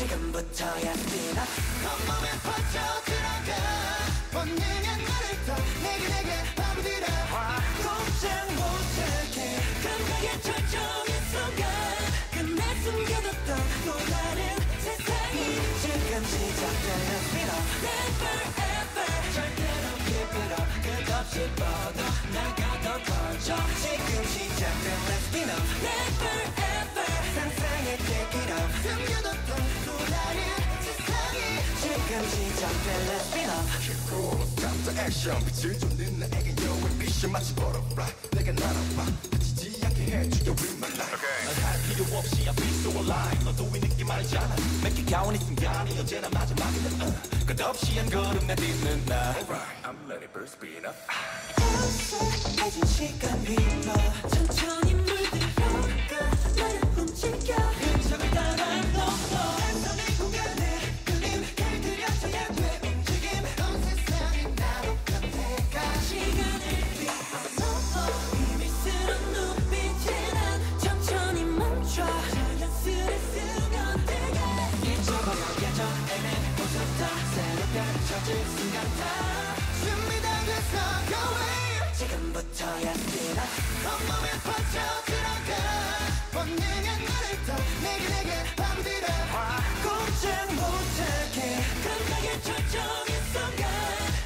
지금부터야 up 온몸에 퍼져 들어가 본능의 눈을 떠 내게 내게 파고들어 꼼짝 못하게. 감각의 절정의 순간 끝내 숨겨뒀던 또 다른 세상이 지금 spin up Never ever. 절대로 keep it up 끝없이 뻗어 나가 더 번져 지금 spin up Never ever 시작된 spin up 깜짝 액션 빛을 쫓는 나에게 여운 빛이 마치 butterfly 내가 날아봐 다치지 않게 해주려 with my life 할 필요 없이 I feel so alive 너도 이 느낌 알잖아 맺기 가온 이 순간이 uh. I'm ready for spin up 온몸에 퍼져 들어가 본능의 눈을 떠 내게 내게 파고들어 꼼짝 못하게 감각의 절정의 순간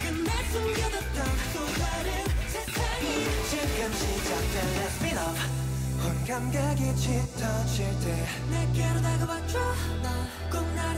끝내 숨겨뒀던 또 다른 세상이. 지금 시작된 Let's spin up 온 감각이 짙어질 때. 내게로 다가와줘. 넌꼭 나를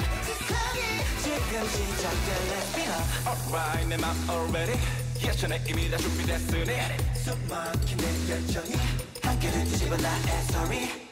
지금 시작된 Let's spin up Alright 내맘 already 예전에 이미 다 준비됐으니 숨막힌 내 열정이 한결을 뒤집어 나의 story